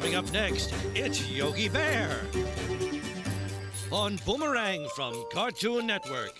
Coming up next, it's Yogi Bear. On Boomerang from Cartoon Network.